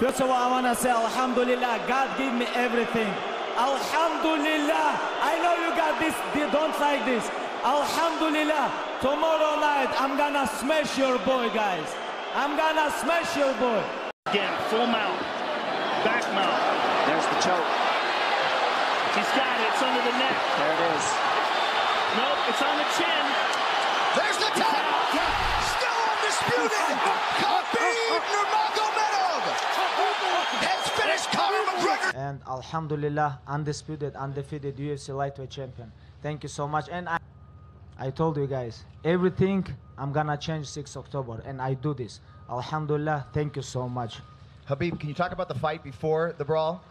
First of all, I want to say Alhamdulillah. God gave me everything. Alhamdulillah. I know you got this. they Don't like this. Alhamdulillah. Tomorrow night, I'm gonna smash your boy, guys. I'm gonna smash your boy. Again, full mount. Back mount. There's the choke. He's got it. It's under the neck. There it is. Nope, it's on the chin. and Alhamdulillah, undisputed, undefeated UFC lightweight champion. Thank you so much. And I, I told you guys, everything I'm gonna change 6 October, and I do this. Alhamdulillah, thank you so much. Habib, can you talk about the fight before the brawl?